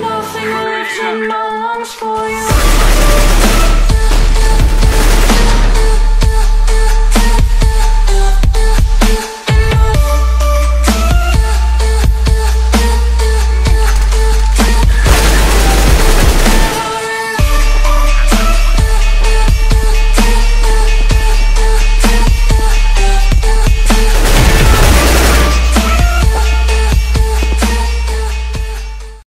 nothing original.